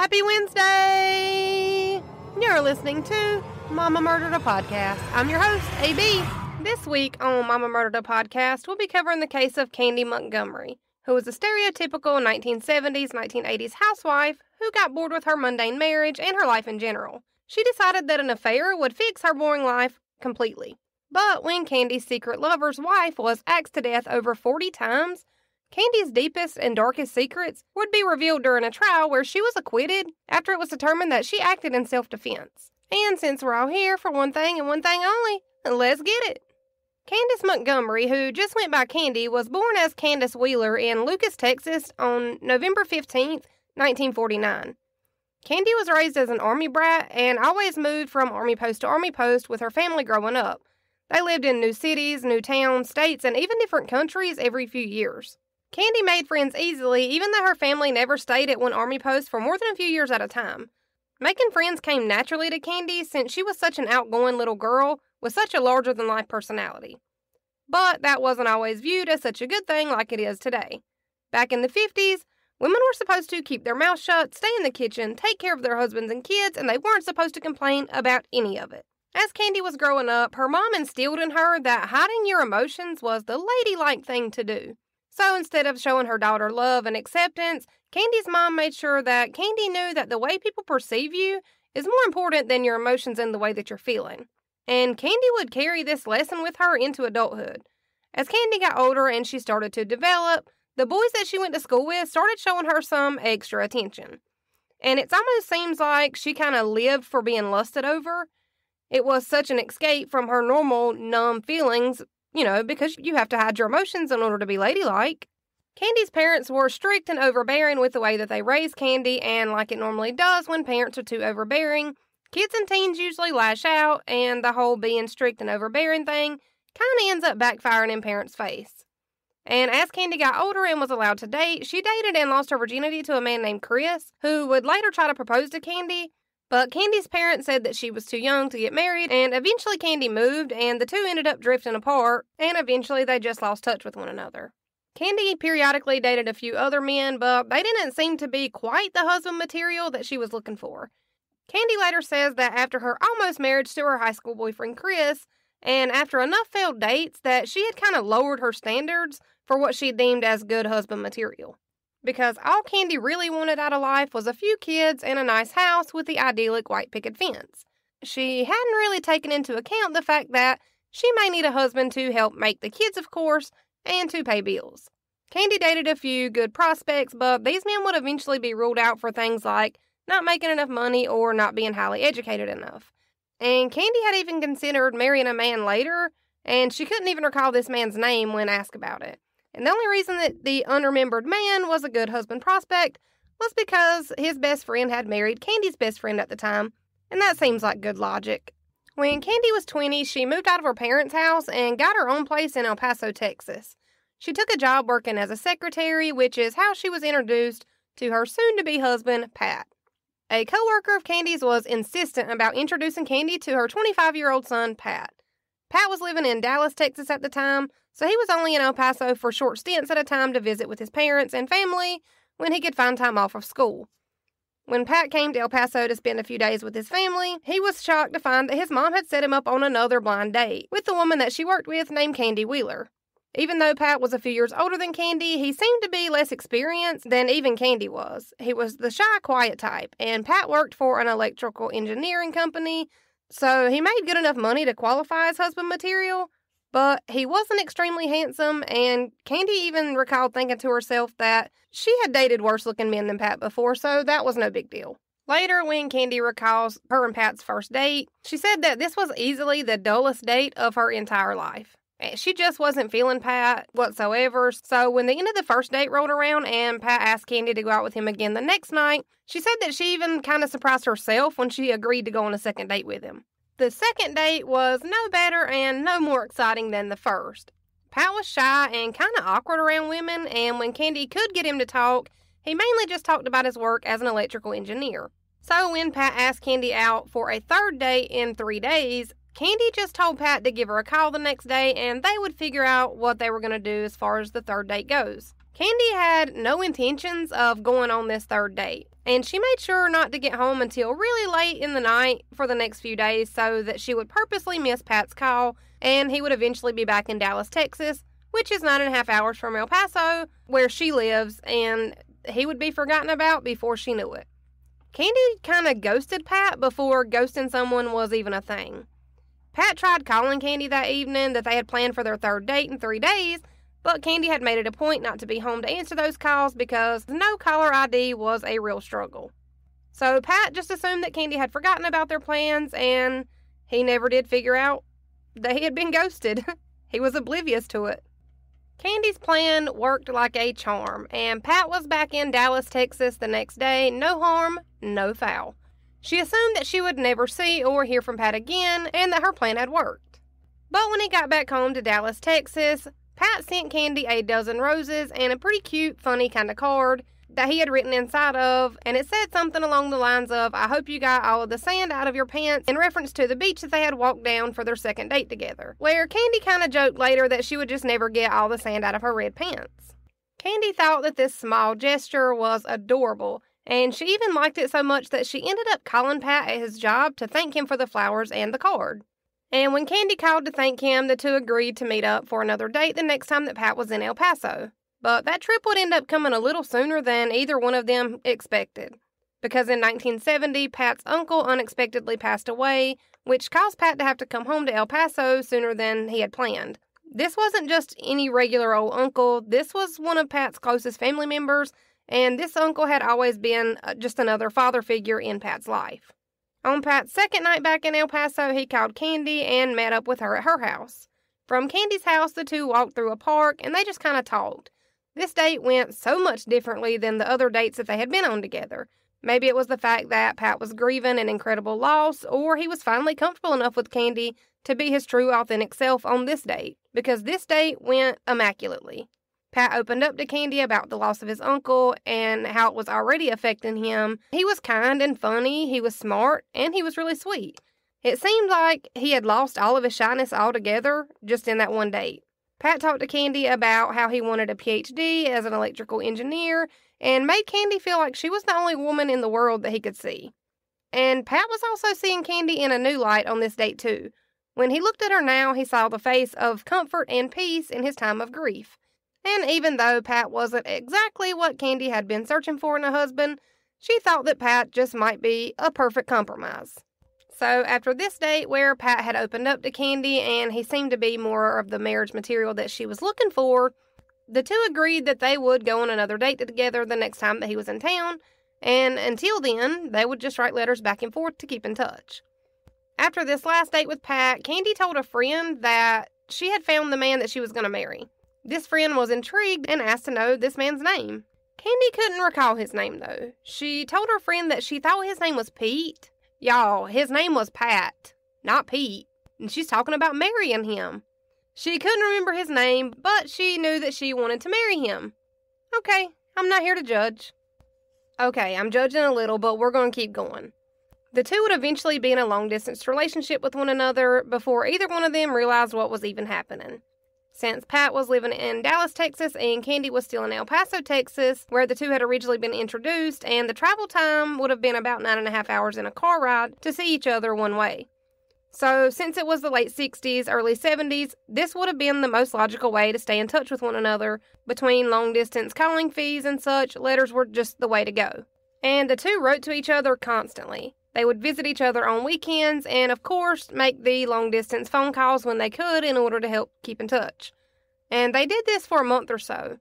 Happy Wednesday! You're listening to Momma Murdered a Podcast. I'm your host, AB. This week on Momma Murdered a Podcast, we'll be covering the case of Candy Montgomery, who was a stereotypical 1970s, 1980s housewife who got bored with her mundane marriage and her life in general. She decided that an affair would fix her boring life completely. But when Candy's secret lover's wife was axed to death over 40 times, Candy's deepest and darkest secrets would be revealed during a trial where she was acquitted after it was determined that she acted in self defense. And since we're all here for one thing and one thing only, let's get it. Candace Montgomery, who just went by Candy, was born as Candace Wheeler in Lucas, Texas on November 15, 1949. Candy was raised as an Army brat and always moved from Army post to Army post with her family growing up. They lived in new cities, new towns, states, and even different countries every few years. Candy made friends easily, even though her family never stayed at one Army post for more than a few years at a time. Making friends came naturally to Candy since she was such an outgoing little girl with such a larger than life personality. But that wasn't always viewed as such a good thing like it is today. Back in the 50s, women were supposed to keep their mouths shut, stay in the kitchen, take care of their husbands and kids, and they weren't supposed to complain about any of it. As Candy was growing up, her mom instilled in her that hiding your emotions was the ladylike thing to do. So instead of showing her daughter love and acceptance, Candy's mom made sure that Candy knew that the way people perceive you is more important than your emotions and the way that you're feeling. And Candy would carry this lesson with her into adulthood. As Candy got older and she started to develop, the boys that she went to school with started showing her some extra attention. And it almost seems like she kind of lived for being lusted over. It was such an escape from her normal, numb feelings you know, because you have to hide your emotions in order to be ladylike. Candy's parents were strict and overbearing with the way that they raised Candy, and like it normally does when parents are too overbearing, kids and teens usually lash out, and the whole being strict and overbearing thing kind of ends up backfiring in parents' face. And as Candy got older and was allowed to date, she dated and lost her virginity to a man named Chris, who would later try to propose to Candy, but Candy's parents said that she was too young to get married, and eventually Candy moved, and the two ended up drifting apart, and eventually they just lost touch with one another. Candy periodically dated a few other men, but they didn't seem to be quite the husband material that she was looking for. Candy later says that after her almost marriage to her high school boyfriend Chris, and after enough failed dates, that she had kind of lowered her standards for what she deemed as good husband material because all Candy really wanted out of life was a few kids and a nice house with the idyllic white picket fence. She hadn't really taken into account the fact that she may need a husband to help make the kids, of course, and to pay bills. Candy dated a few good prospects, but these men would eventually be ruled out for things like not making enough money or not being highly educated enough. And Candy had even considered marrying a man later, and she couldn't even recall this man's name when asked about it. And the only reason that the unremembered man was a good husband prospect was because his best friend had married Candy's best friend at the time, and that seems like good logic. When Candy was 20, she moved out of her parents' house and got her own place in El Paso, Texas. She took a job working as a secretary, which is how she was introduced to her soon to be husband, Pat. A coworker of Candy's was insistent about introducing Candy to her 25 year old son, Pat. Pat was living in Dallas, Texas at the time, so he was only in El Paso for short stints at a time to visit with his parents and family when he could find time off of school. When Pat came to El Paso to spend a few days with his family, he was shocked to find that his mom had set him up on another blind date with the woman that she worked with named Candy Wheeler. Even though Pat was a few years older than Candy, he seemed to be less experienced than even Candy was. He was the shy, quiet type, and Pat worked for an electrical engineering company, so he made good enough money to qualify as husband material, but he wasn't extremely handsome, and Candy even recalled thinking to herself that she had dated worse looking men than Pat before, so that was no big deal. Later, when Candy recalls her and Pat's first date, she said that this was easily the dullest date of her entire life. Eh, she just wasn't feeling Pat whatsoever. So when the end of the first date rolled around and Pat asked Candy to go out with him again the next night, she said that she even kind of surprised herself when she agreed to go on a second date with him. The second date was no better and no more exciting than the first. Pat was shy and kind of awkward around women, and when Candy could get him to talk, he mainly just talked about his work as an electrical engineer. So when Pat asked Candy out for a third date in three days, Candy just told Pat to give her a call the next day and they would figure out what they were going to do as far as the third date goes. Candy had no intentions of going on this third date, and she made sure not to get home until really late in the night for the next few days so that she would purposely miss Pat's call and he would eventually be back in Dallas, Texas, which is nine and a half hours from El Paso, where she lives, and he would be forgotten about before she knew it. Candy kind of ghosted Pat before ghosting someone was even a thing. Pat tried calling Candy that evening that they had planned for their third date in three days, but Candy had made it a point not to be home to answer those calls because the no caller ID was a real struggle. So Pat just assumed that Candy had forgotten about their plans and he never did figure out that he had been ghosted. he was oblivious to it. Candy's plan worked like a charm, and Pat was back in Dallas, Texas the next day, no harm, no foul. She assumed that she would never see or hear from Pat again and that her plan had worked. But when he got back home to Dallas, Texas, Pat sent Candy a dozen roses and a pretty cute, funny kind of card that he had written inside of, and it said something along the lines of, I hope you got all of the sand out of your pants, in reference to the beach that they had walked down for their second date together. Where Candy kind of joked later that she would just never get all the sand out of her red pants. Candy thought that this small gesture was adorable, and she even liked it so much that she ended up calling Pat at his job to thank him for the flowers and the card. And when Candy called to thank him, the two agreed to meet up for another date the next time that Pat was in El Paso. But that trip would end up coming a little sooner than either one of them expected. Because in 1970, Pat's uncle unexpectedly passed away, which caused Pat to have to come home to El Paso sooner than he had planned. This wasn't just any regular old uncle, this was one of Pat's closest family members, and this uncle had always been uh, just another father figure in Pat's life. On Pat's second night back in El Paso, he called Candy and met up with her at her house. From Candy's house, the two walked through a park and they just kind of talked. This date went so much differently than the other dates that they had been on together. Maybe it was the fact that Pat was grieving an incredible loss, or he was finally comfortable enough with Candy to be his true, authentic self on this date, because this date went immaculately. Pat opened up to Candy about the loss of his uncle and how it was already affecting him. He was kind and funny, he was smart, and he was really sweet. It seemed like he had lost all of his shyness altogether just in that one date. Pat talked to Candy about how he wanted a PhD as an electrical engineer and made Candy feel like she was the only woman in the world that he could see. And Pat was also seeing Candy in a new light on this date, too. When he looked at her now, he saw the face of comfort and peace in his time of grief. And even though Pat wasn't exactly what Candy had been searching for in a husband, she thought that Pat just might be a perfect compromise. So, after this date where Pat had opened up to Candy and he seemed to be more of the marriage material that she was looking for, the two agreed that they would go on another date together the next time that he was in town, and until then, they would just write letters back and forth to keep in touch. After this last date with Pat, Candy told a friend that she had found the man that she was going to marry. This friend was intrigued and asked to know this man's name. Candy couldn't recall his name though. She told her friend that she thought his name was Pete. Y'all, his name was Pat, not Pete, and she's talking about marrying him. She couldn't remember his name, but she knew that she wanted to marry him. Okay, I'm not here to judge. Okay, I'm judging a little, but we're going to keep going. The two would eventually be in a long distance relationship with one another before either one of them realized what was even happening. Since Pat was living in Dallas, Texas, and Candy was still in El Paso, Texas, where the two had originally been introduced, and the travel time would have been about nine and a half hours in a car ride to see each other one way. So, since it was the late 60s, early 70s, this would have been the most logical way to stay in touch with one another. Between long distance calling fees and such, letters were just the way to go. And the two wrote to each other constantly. They would visit each other on weekends and, of course, make the long distance phone calls when they could in order to help keep in touch. And they did this for a month or so.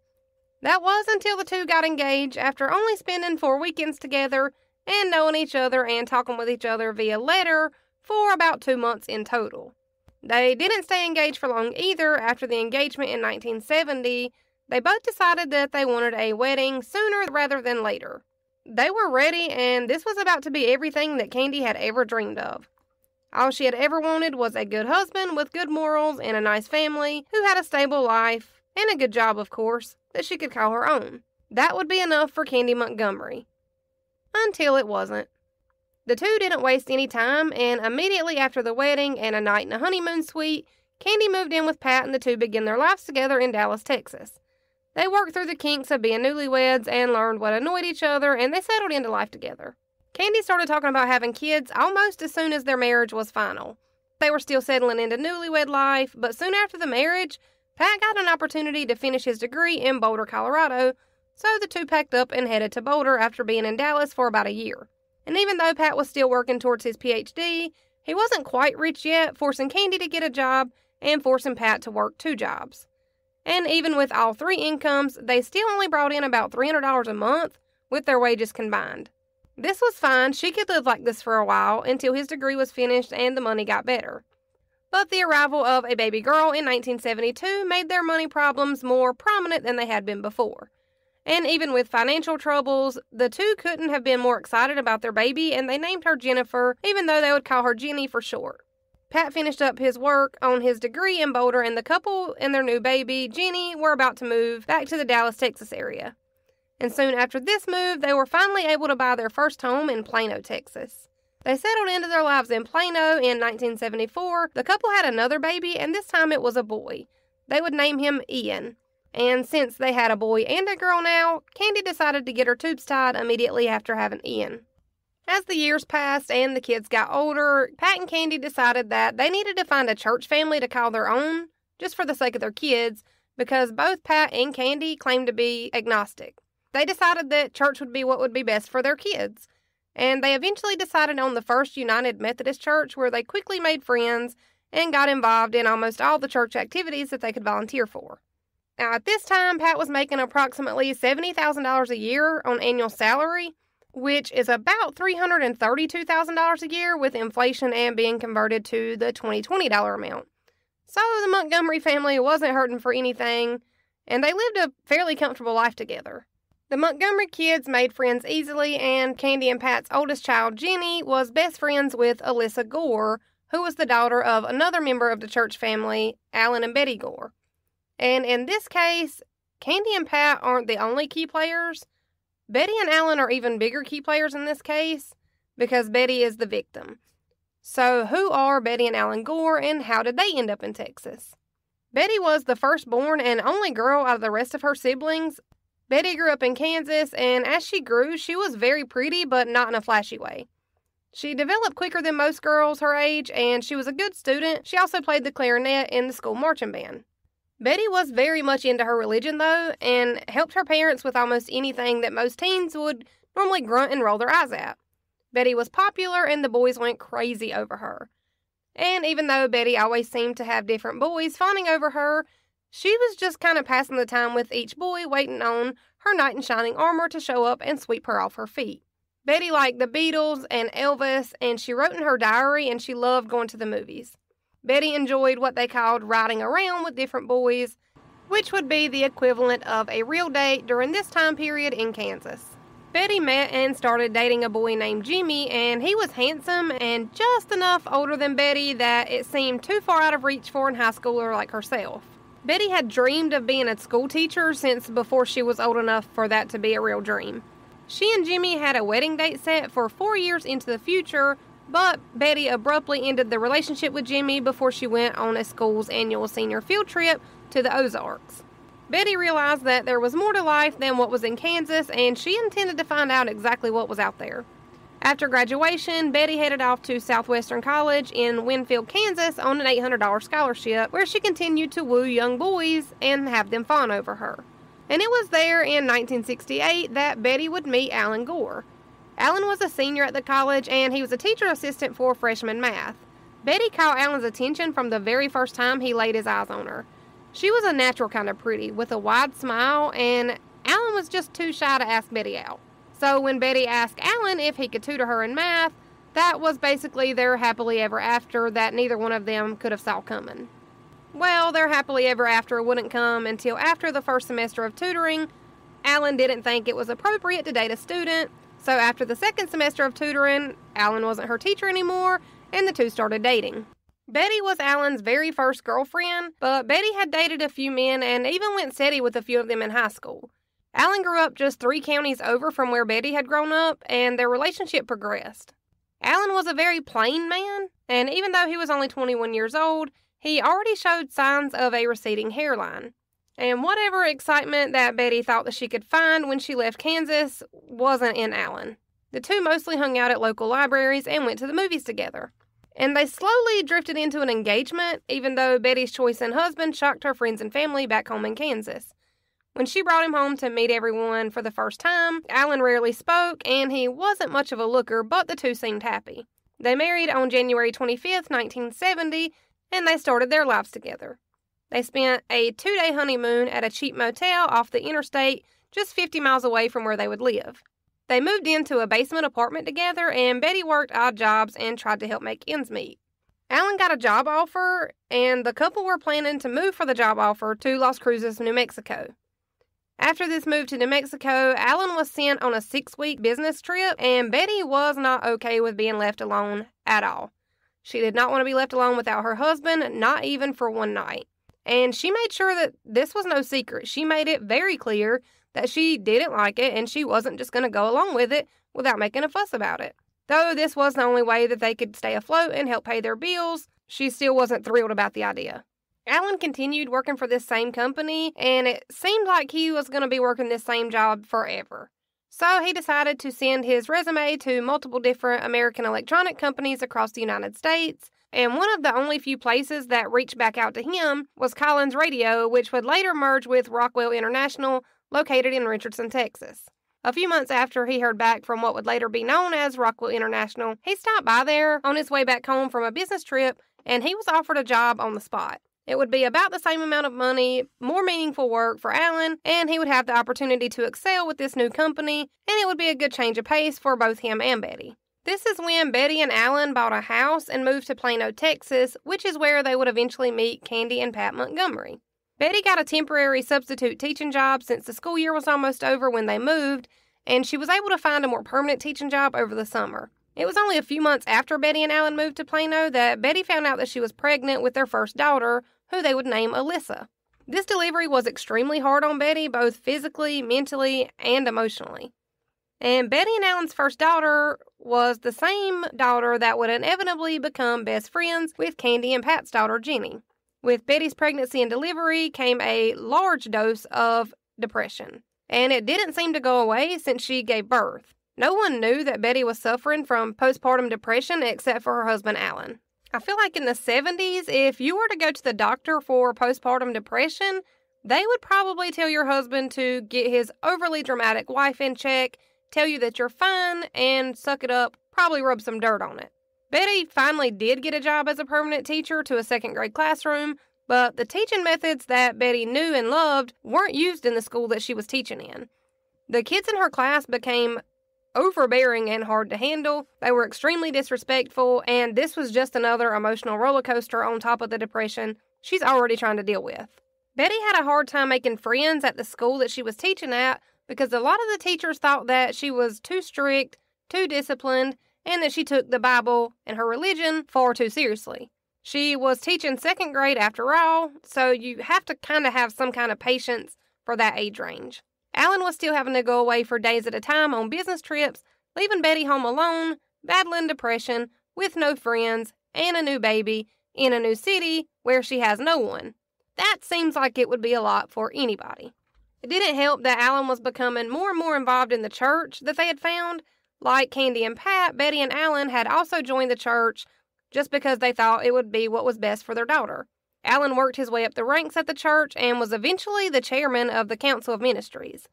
That was until the two got engaged after only spending four weekends together and knowing each other and talking with each other via letter for about two months in total. They didn't stay engaged for long either. After the engagement in 1970, they both decided that they wanted a wedding sooner rather than later. They were ready, and this was about to be everything that Candy had ever dreamed of. All she had ever wanted was a good husband with good morals and a nice family who had a stable life and a good job, of course, that she could call her own. That would be enough for Candy Montgomery. Until it wasn't. The two didn't waste any time, and immediately after the wedding and a night in a honeymoon suite, Candy moved in with Pat and the two began their lives together in Dallas, Texas. They worked through the kinks of being newlyweds and learned what annoyed each other, and they settled into life together. Candy started talking about having kids almost as soon as their marriage was final. They were still settling into newlywed life, but soon after the marriage, Pat got an opportunity to finish his degree in Boulder, Colorado, so the two packed up and headed to Boulder after being in Dallas for about a year. And even though Pat was still working towards his PhD, he wasn't quite rich yet, forcing Candy to get a job and forcing Pat to work two jobs. And even with all three incomes, they still only brought in about $300 a month with their wages combined. This was fine. She could live like this for a while until his degree was finished and the money got better. But the arrival of a baby girl in 1972 made their money problems more prominent than they had been before. And even with financial troubles, the two couldn't have been more excited about their baby, and they named her Jennifer, even though they would call her Jenny for short. Pat finished up his work on his degree in Boulder, and the couple and their new baby, Jenny, were about to move back to the Dallas, Texas area. And soon after this move, they were finally able to buy their first home in Plano, Texas. They settled into their lives in Plano in 1974. The couple had another baby, and this time it was a boy. They would name him Ian. And since they had a boy and a girl now, Candy decided to get her tubes tied immediately after having Ian. As the years passed and the kids got older, Pat and Candy decided that they needed to find a church family to call their own, just for the sake of their kids, because both Pat and Candy claimed to be agnostic. They decided that church would be what would be best for their kids. And they eventually decided on the First United Methodist Church, where they quickly made friends and got involved in almost all the church activities that they could volunteer for. Now, at this time, Pat was making approximately $70,000 a year on annual salary, which is about $332,000 a year with inflation and being converted to the $2020 amount. So the Montgomery family wasn't hurting for anything, and they lived a fairly comfortable life together. The Montgomery kids made friends easily, and Candy and Pat's oldest child, Jenny, was best friends with Alyssa Gore, who was the daughter of another member of the church family, Alan and Betty Gore. And in this case, Candy and Pat aren't the only key players. Betty and Alan are even bigger key players in this case because Betty is the victim. So, who are Betty and Alan Gore and how did they end up in Texas? Betty was the firstborn and only girl out of the rest of her siblings. Betty grew up in Kansas, and as she grew, she was very pretty, but not in a flashy way. She developed quicker than most girls her age, and she was a good student. She also played the clarinet in the school marching band. Betty was very much into her religion, though, and helped her parents with almost anything that most teens would normally grunt and roll their eyes at. Betty was popular, and the boys went crazy over her. And even though Betty always seemed to have different boys fawning over her, she was just kind of passing the time with each boy, waiting on her knight in shining armor to show up and sweep her off her feet. Betty liked the Beatles and Elvis, and she wrote in her diary, and she loved going to the movies. Betty enjoyed what they called riding around with different boys, which would be the equivalent of a real date during this time period in Kansas. Betty met and started dating a boy named Jimmy, and he was handsome and just enough older than Betty that it seemed too far out of reach for a high schooler like herself. Betty had dreamed of being a school teacher since before she was old enough for that to be a real dream. She and Jimmy had a wedding date set for four years into the future, but Betty abruptly ended the relationship with Jimmy before she went on a school's annual senior field trip to the Ozarks. Betty realized that there was more to life than what was in Kansas, and she intended to find out exactly what was out there. After graduation, Betty headed off to Southwestern College in Winfield, Kansas on an $800 scholarship where she continued to woo young boys and have them fawn over her. And it was there in 1968 that Betty would meet Alan Gore. Alan was a senior at the college and he was a teacher assistant for freshman math. Betty caught Alan's attention from the very first time he laid his eyes on her. She was a natural kind of pretty with a wide smile, and Alan was just too shy to ask Betty out. So when Betty asked Alan if he could tutor her in math, that was basically their happily ever after that neither one of them could have saw coming. Well, their happily ever after wouldn't come until after the first semester of tutoring. Alan didn't think it was appropriate to date a student, so after the second semester of tutoring, Alan wasn't her teacher anymore, and the two started dating. Betty was Alan's very first girlfriend, but Betty had dated a few men and even went steady with a few of them in high school. Alan grew up just three counties over from where Betty had grown up, and their relationship progressed. Alan was a very plain man, and even though he was only 21 years old, he already showed signs of a receding hairline. And whatever excitement that Betty thought that she could find when she left Kansas wasn't in Alan. The two mostly hung out at local libraries and went to the movies together. And they slowly drifted into an engagement, even though Betty's choice in husband shocked her friends and family back home in Kansas. When she brought him home to meet everyone for the first time, Alan rarely spoke, and he wasn't much of a looker, but the two seemed happy. They married on January 25th, 1970, and they started their lives together. They spent a two day honeymoon at a cheap motel off the interstate, just 50 miles away from where they would live. They moved into a basement apartment together, and Betty worked odd jobs and tried to help make ends meet. Alan got a job offer, and the couple were planning to move for the job offer to Las Cruces, New Mexico. After this move to New Mexico, Alan was sent on a six week business trip, and Betty was not okay with being left alone at all. She did not want to be left alone without her husband, not even for one night. And she made sure that this was no secret. She made it very clear that she didn't like it and she wasn't just going to go along with it without making a fuss about it. Though this was the only way that they could stay afloat and help pay their bills, she still wasn't thrilled about the idea. Alan continued working for this same company, and it seemed like he was going to be working this same job forever. So he decided to send his resume to multiple different American electronic companies across the United States. And one of the only few places that reached back out to him was Collins Radio, which would later merge with Rockwell International, located in Richardson, Texas. A few months after he heard back from what would later be known as Rockwell International, he stopped by there on his way back home from a business trip and he was offered a job on the spot. It would be about the same amount of money, more meaningful work for Alan, and he would have the opportunity to excel with this new company, and it would be a good change of pace for both him and Betty. This is when Betty and Alan bought a house and moved to Plano, Texas, which is where they would eventually meet Candy and Pat Montgomery. Betty got a temporary substitute teaching job since the school year was almost over when they moved, and she was able to find a more permanent teaching job over the summer. It was only a few months after Betty and Alan moved to Plano that Betty found out that she was pregnant with their first daughter, who they would name Alyssa. This delivery was extremely hard on Betty, both physically, mentally, and emotionally. And Betty and Alan's first daughter was the same daughter that would inevitably become best friends with Candy and Pat's daughter, Jenny. With Betty's pregnancy and delivery came a large dose of depression, and it didn't seem to go away since she gave birth. No one knew that Betty was suffering from postpartum depression except for her husband, Alan. I feel like in the 70s, if you were to go to the doctor for postpartum depression, they would probably tell your husband to get his overly dramatic wife in check, tell you that you're fine, and suck it up, probably rub some dirt on it. Betty finally did get a job as a permanent teacher to a second grade classroom, but the teaching methods that Betty knew and loved weren't used in the school that she was teaching in. The kids in her class became overbearing and hard to handle. They were extremely disrespectful, and this was just another emotional roller coaster on top of the depression she's already trying to deal with. Betty had a hard time making friends at the school that she was teaching at because a lot of the teachers thought that she was too strict, too disciplined, and that she took the Bible and her religion far too seriously. She was teaching second grade after all, so you have to kind of have some kind of patience for that age range. Alan was still having to go away for days at a time on business trips, leaving Betty home alone, battling depression, with no friends, and a new baby, in a new city where she has no one. That seems like it would be a lot for anybody. It didn't help that Alan was becoming more and more involved in the church that they had found, like Candy and Pat, Betty and Alan had also joined the church just because they thought it would be what was best for their daughter. Alan worked his way up the ranks at the church and was eventually the chairman of the Council of Ministries.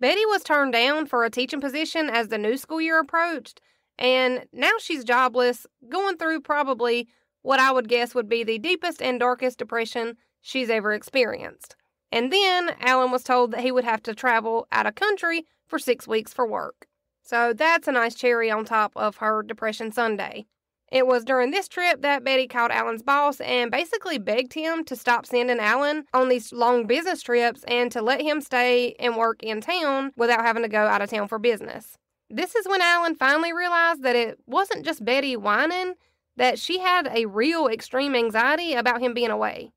Betty was turned down for a teaching position as the new school year approached, and now she's jobless, going through probably what I would guess would be the deepest and darkest depression she's ever experienced. And then Alan was told that he would have to travel out of country for six weeks for work. So that's a nice cherry on top of her Depression Sunday. It was during this trip that Betty called Alan's boss and basically begged him to stop sending Alan on these long business trips and to let him stay and work in town without having to go out of town for business. This is when Alan finally realized that it wasn't just Betty whining, that she had a real extreme anxiety about him being away.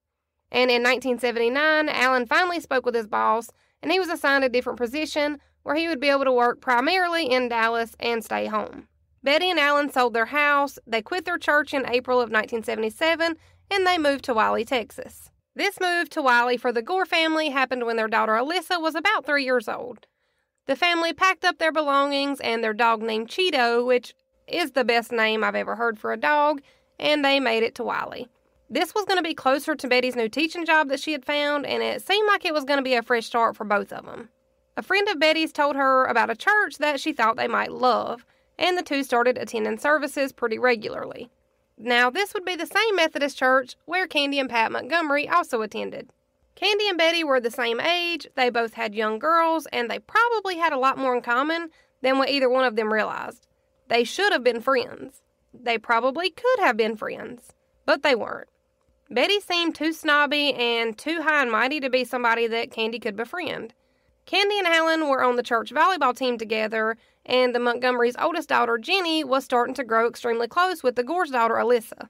And in 1979, Alan finally spoke with his boss and he was assigned a different position where he would be able to work primarily in Dallas and stay home. Betty and Alan sold their house, they quit their church in April of 1977, and they moved to Wylie, Texas. This move to Wylie for the Gore family happened when their daughter Alyssa was about three years old. The family packed up their belongings and their dog named Cheeto, which is the best name I've ever heard for a dog, and they made it to Wylie. This was going to be closer to Betty's new teaching job that she had found, and it seemed like it was going to be a fresh start for both of them. A friend of Betty's told her about a church that she thought they might love, and the two started attending services pretty regularly. Now, this would be the same Methodist church where Candy and Pat Montgomery also attended. Candy and Betty were the same age, they both had young girls, and they probably had a lot more in common than what either one of them realized. They should have been friends. They probably could have been friends, but they weren't. Betty seemed too snobby and too high and mighty to be somebody that Candy could befriend. Candy and Alan were on the church volleyball team together, and the Montgomery's oldest daughter, Jenny, was starting to grow extremely close with the Gore's daughter, Alyssa.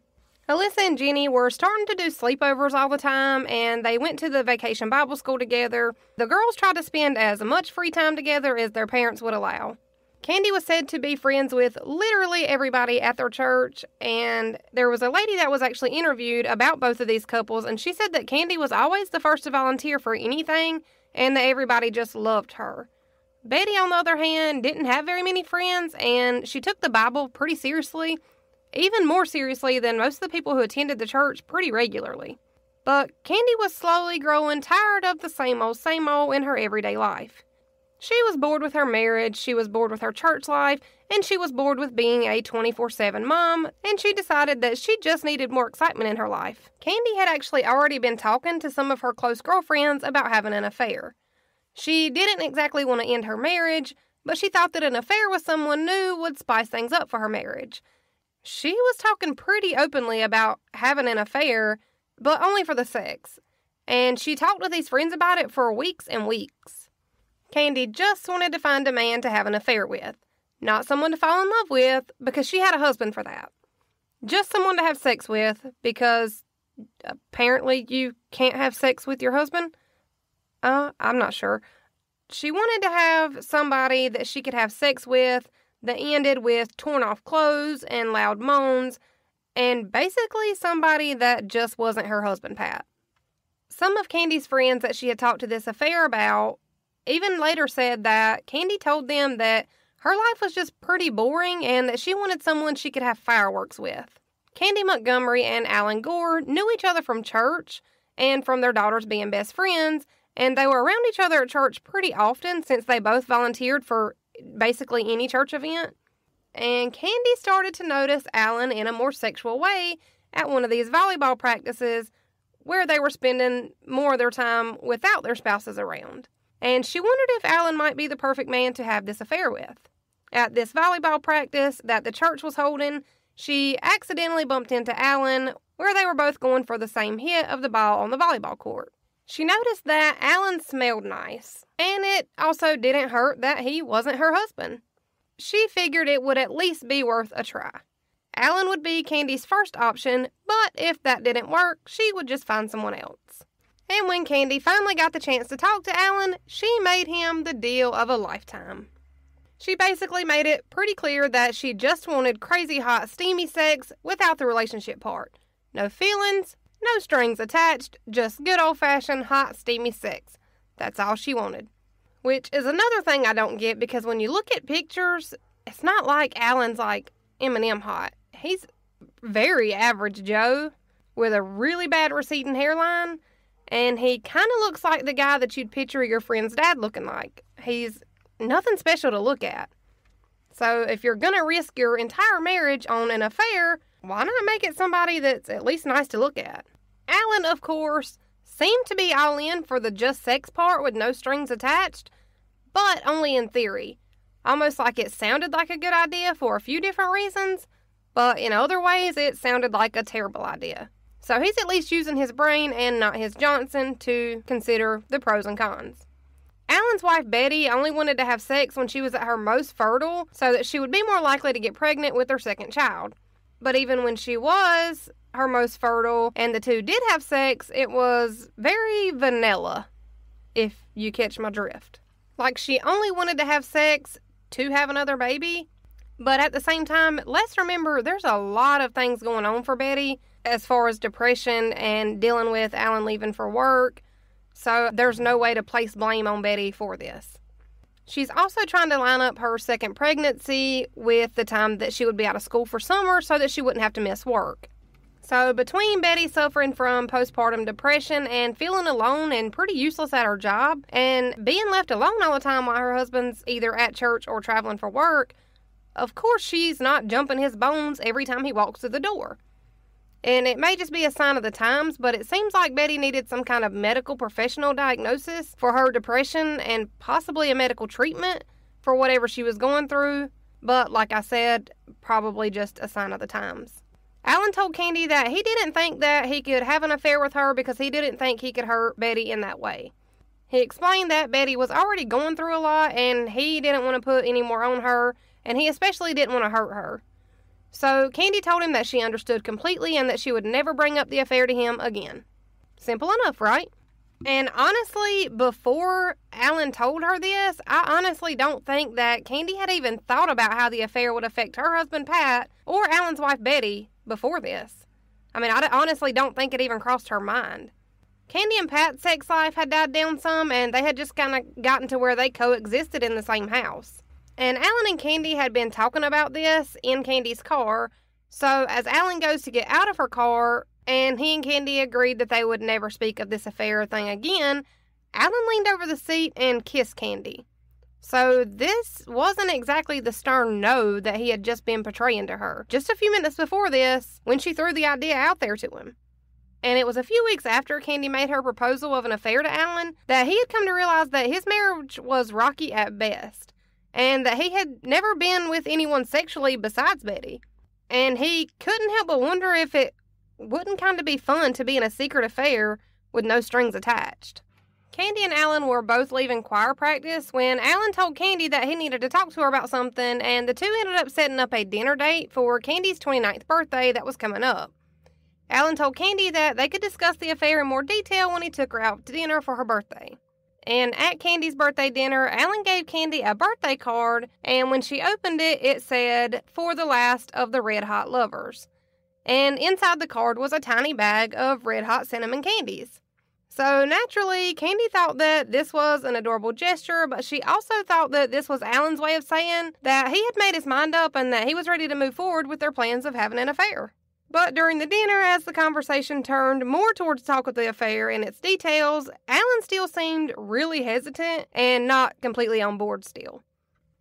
Alyssa and Jenny were starting to do sleepovers all the time, and they went to the vacation Bible school together. The girls tried to spend as much free time together as their parents would allow. Candy was said to be friends with literally everybody at their church, and there was a lady that was actually interviewed about both of these couples, and she said that Candy was always the first to volunteer for anything, and that everybody just loved her. Betty, on the other hand, didn't have very many friends, and she took the Bible pretty seriously, even more seriously than most of the people who attended the church pretty regularly. But Candy was slowly growing tired of the same old, same old in her everyday life. She was bored with her marriage, she was bored with her church life, and she was bored with being a 24 7 mom, and she decided that she just needed more excitement in her life. Candy had actually already been talking to some of her close girlfriends about having an affair. She didn't exactly want to end her marriage, but she thought that an affair with someone new would spice things up for her marriage. She was talking pretty openly about having an affair, but only for the sex, and she talked with these friends about it for weeks and weeks. Candy just wanted to find a man to have an affair with. Not someone to fall in love with, because she had a husband for that. Just someone to have sex with, because apparently you can't have sex with your husband? Uh, I'm not sure. She wanted to have somebody that she could have sex with that ended with torn off clothes and loud moans, and basically somebody that just wasn't her husband, Pat. Some of Candy's friends that she had talked to this affair about even later said that Candy told them that her life was just pretty boring and that she wanted someone she could have fireworks with. Candy Montgomery and Alan Gore knew each other from church and from their daughters being best friends, and they were around each other at church pretty often since they both volunteered for basically any church event. And Candy started to notice Alan in a more sexual way at one of these volleyball practices where they were spending more of their time without their spouses around and she wondered if Alan might be the perfect man to have this affair with. At this volleyball practice that the church was holding, she accidentally bumped into Alan where they were both going for the same hit of the ball on the volleyball court. She noticed that Alan smelled nice, and it also didn't hurt that he wasn't her husband. She figured it would at least be worth a try. Alan would be Candy's first option, but if that didn't work, she would just find someone else. And when Candy finally got the chance to talk to Alan, she made him the deal of a lifetime. She basically made it pretty clear that she just wanted crazy hot, steamy sex without the relationship part. No feelings, no strings attached, just good old fashioned hot, steamy sex. That's all she wanted. Which is another thing I don't get because when you look at pictures, it's not like Alan's like Eminem hot. He's very average Joe with a really bad receding hairline and he kind of looks like the guy that you'd picture your friend's dad looking like. He's nothing special to look at. So if you're going to risk your entire marriage on an affair, why not make it somebody that's at least nice to look at? Alan, of course, seemed to be all in for the just sex part with no strings attached, but only in theory. Almost like it sounded like a good idea for a few different reasons, but in other ways it sounded like a terrible idea. So he's at least using his brain and not his Johnson to consider the pros and cons. Alan's wife Betty only wanted to have sex when she was at her most fertile so that she would be more likely to get pregnant with her second child. But even when she was her most fertile and the two did have sex, it was very vanilla, if you catch my drift. Like she only wanted to have sex to have another baby. But at the same time, let's remember there's a lot of things going on for Betty as far as depression and dealing with Alan leaving for work. So there's no way to place blame on Betty for this. She's also trying to line up her second pregnancy with the time that she would be out of school for summer so that she wouldn't have to miss work. So, between Betty suffering from postpartum depression and feeling alone and pretty useless at her job, and being left alone all the time while her husband's either at church or traveling for work, of course she's not jumping his bones every time he walks through the door. And it may just be a sign of the times, but it seems like Betty needed some kind of medical professional diagnosis for her depression and possibly a medical treatment for whatever she was going through. But like I said, probably just a sign of the times. Alan told Candy that he didn't think that he could have an affair with her because he didn't think he could hurt Betty in that way. He explained that Betty was already going through a lot and he didn't want to put any more on her, and he especially didn't want to hurt her. So Candy told him that she understood completely and that she would never bring up the affair to him again. Simple enough, right? And honestly, before Alan told her this, I honestly don't think that Candy had even thought about how the affair would affect her husband Pat or Alan's wife Betty before this. I mean, I honestly don't think it even crossed her mind. Candy and Pat's sex life had died down some, and they had just kind of gotten to where they coexisted in the same house. And Alan and Candy had been talking about this in Candy's car. So, as Alan goes to get out of her car, and he and Candy agreed that they would never speak of this affair thing again, Alan leaned over the seat and kissed Candy. So, this wasn't exactly the stern no that he had just been portraying to her. Just a few minutes before this, when she threw the idea out there to him. And it was a few weeks after Candy made her proposal of an affair to Alan that he had come to realize that his marriage was rocky at best, and that he had never been with anyone sexually besides Betty. And he couldn't help but wonder if it wouldn't kind of be fun to be in a secret affair with no strings attached. Candy and Alan were both leaving choir practice when Alan told Candy that he needed to talk to her about something, and the two ended up setting up a dinner date for Candy's 29th birthday that was coming up. Alan told Candy that they could discuss the affair in more detail when he took her out to dinner for her birthday. And at Candy's birthday dinner, Alan gave Candy a birthday card, and when she opened it, it said, For the last of the Red Hot Lovers. And inside the card was a tiny bag of red hot cinnamon candies. So naturally, Candy thought that this was an adorable gesture, but she also thought that this was Alan's way of saying that he had made his mind up and that he was ready to move forward with their plans of having an affair. But during the dinner, as the conversation turned more towards talk of the affair and its details, Alan still seemed really hesitant and not completely on board still.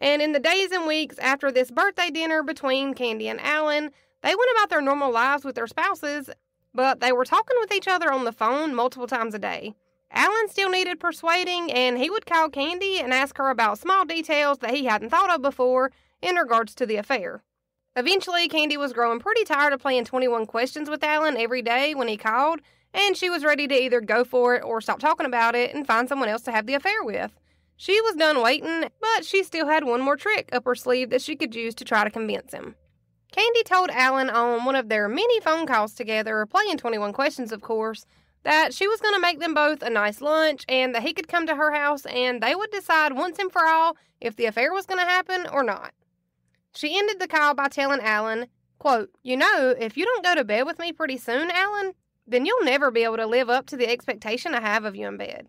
And in the days and weeks after this birthday dinner between Candy and Alan, they went about their normal lives with their spouses but they were talking with each other on the phone multiple times a day. Alan still needed persuading, and he would call Candy and ask her about small details that he hadn't thought of before in regards to the affair. Eventually, Candy was growing pretty tired of playing 21 questions with Alan every day when he called, and she was ready to either go for it or stop talking about it and find someone else to have the affair with. She was done waiting, but she still had one more trick up her sleeve that she could use to try to convince him. Candy told Alan on one of their many phone calls together, playing 21 Questions, of course, that she was going to make them both a nice lunch and that he could come to her house and they would decide once and for all if the affair was going to happen or not. She ended the call by telling Alan, quote, You know, if you don't go to bed with me pretty soon, Alan, then you'll never be able to live up to the expectation I have of you in bed.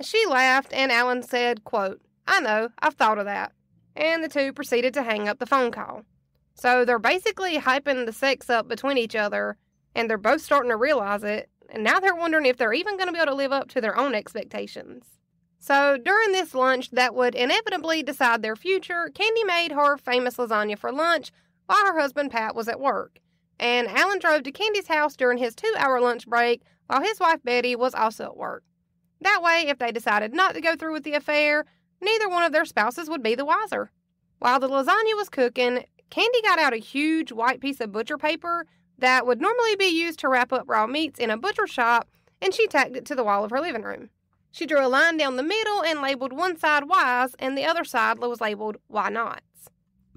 She laughed and Alan said, quote, I know, I've thought of that. And the two proceeded to hang up the phone call. So they're basically hyping the sex up between each other, and they're both starting to realize it. And now they're wondering if they're even going to be able to live up to their own expectations. So during this lunch that would inevitably decide their future, Candy made her famous lasagna for lunch while her husband Pat was at work. And Alan drove to Candy's house during his two hour lunch break while his wife Betty was also at work. That way, if they decided not to go through with the affair, neither one of their spouses would be the wiser. While the lasagna was cooking, Candy got out a huge white piece of butcher paper that would normally be used to wrap up raw meats in a butcher shop, and she tacked it to the wall of her living room. She drew a line down the middle and labeled one side whys, and the other side was labeled why nots.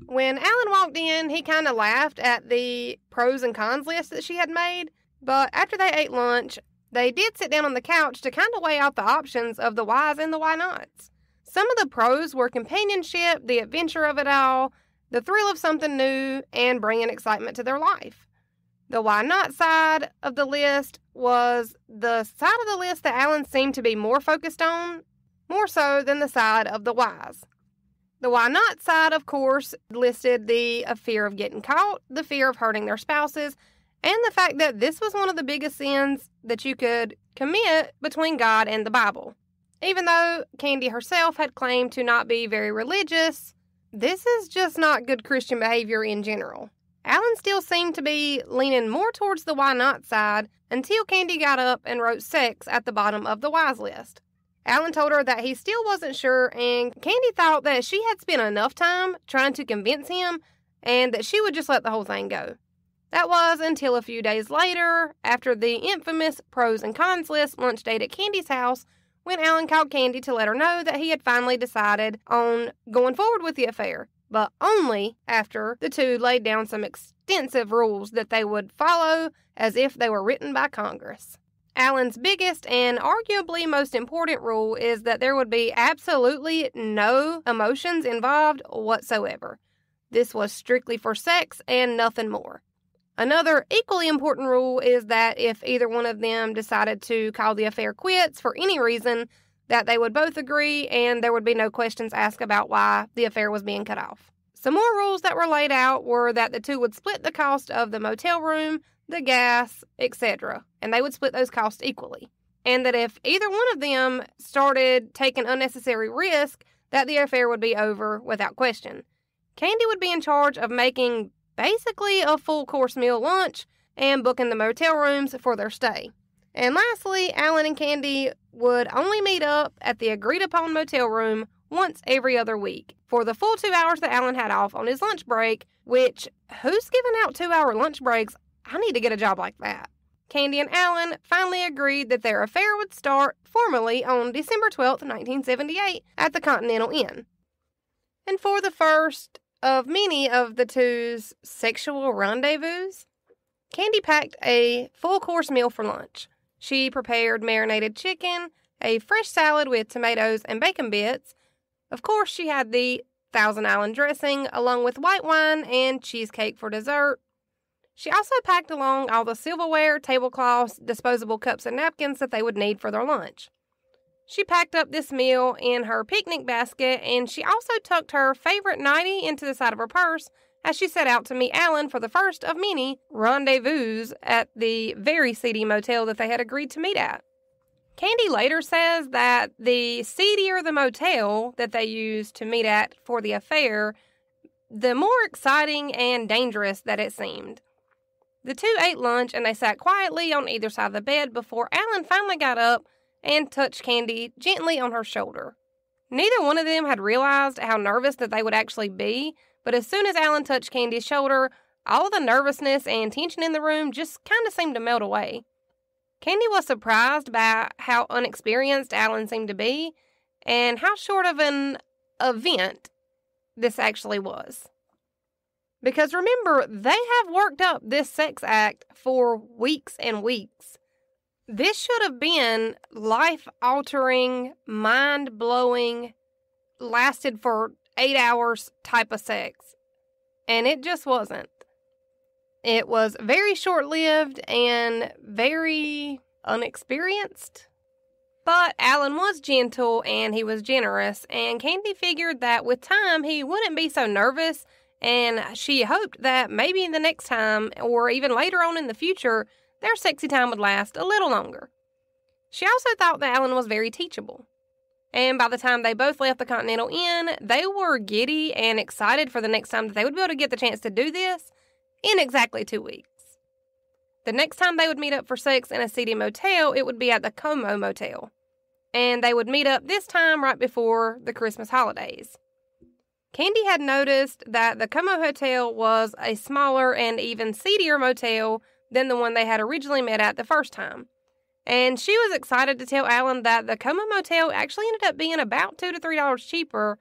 When Alan walked in, he kind of laughed at the pros and cons list that she had made, but after they ate lunch, they did sit down on the couch to kind of weigh out the options of the whys and the why nots. Some of the pros were companionship, the adventure of it all, the thrill of something new, and bringing excitement to their life. The why not side of the list was the side of the list that Alan seemed to be more focused on, more so than the side of the whys. The why not side, of course, listed the uh, fear of getting caught, the fear of hurting their spouses, and the fact that this was one of the biggest sins that you could commit between God and the Bible. Even though Candy herself had claimed to not be very religious, this is just not good Christian behavior in general. Alan still seemed to be leaning more towards the why not side until Candy got up and wrote sex at the bottom of the whys list. Alan told her that he still wasn't sure, and Candy thought that she had spent enough time trying to convince him and that she would just let the whole thing go. That was until a few days later, after the infamous pros and cons list lunch date at Candy's house, when Alan called Candy to let her know that he had finally decided on going forward with the affair, but only after the two laid down some extensive rules that they would follow as if they were written by Congress. Alan's biggest and arguably most important rule is that there would be absolutely no emotions involved whatsoever. This was strictly for sex and nothing more. Another equally important rule is that if either one of them decided to call the affair quits for any reason, that they would both agree and there would be no questions asked about why the affair was being cut off. Some more rules that were laid out were that the two would split the cost of the motel room, the gas, etc., and they would split those costs equally. And that if either one of them started taking unnecessary risk, that the affair would be over without question. Candy would be in charge of making basically a full course meal lunch and booking the motel rooms for their stay. And lastly, Alan and Candy would only meet up at the agreed upon motel room once every other week for the full two hours that Alan had off on his lunch break, which who's giving out two hour lunch breaks? I need to get a job like that. Candy and Alan finally agreed that their affair would start formally on December 12, 1978, at the Continental Inn. And for the first of many of the two's sexual rendezvous, Candy packed a full course meal for lunch. She prepared marinated chicken, a fresh salad with tomatoes and bacon bits. Of course, she had the Thousand Island dressing, along with white wine and cheesecake for dessert. She also packed along all the silverware, tablecloths, disposable cups, and napkins that they would need for their lunch. She packed up this meal in her picnic basket and she also tucked her favorite nightie into the side of her purse as she set out to meet Alan for the first of many rendezvous at the very seedy motel that they had agreed to meet at. Candy later says that the seedier the motel that they used to meet at for the affair, the more exciting and dangerous that it seemed. The two ate lunch and they sat quietly on either side of the bed before Alan finally got up and touched Candy gently on her shoulder. Neither one of them had realized how nervous that they would actually be, but as soon as Alan touched Candy's shoulder, all the nervousness and tension in the room just kind of seemed to melt away. Candy was surprised by how unexperienced Alan seemed to be and how short of an event this actually was. Because remember, they have worked up this sex act for weeks and weeks. This should have been life altering, mind blowing, lasted for eight hours type of sex. And it just wasn't. It was very short lived and very unexperienced. But Alan was gentle and he was generous, and Candy figured that with time he wouldn't be so nervous and she hoped that maybe the next time, or even later on in the future, their sexy time would last a little longer. She also thought that Alan was very teachable. And by the time they both left the Continental Inn, they were giddy and excited for the next time that they would be able to get the chance to do this in exactly two weeks. The next time they would meet up for sex in a seedy motel, it would be at the Como Motel. And they would meet up this time right before the Christmas holidays. Candy had noticed that the Como Hotel was a smaller and even seedier motel than the one they had originally met at the first time. And she was excited to tell Alan that the Como Motel actually ended up being about two to three dollars cheaper.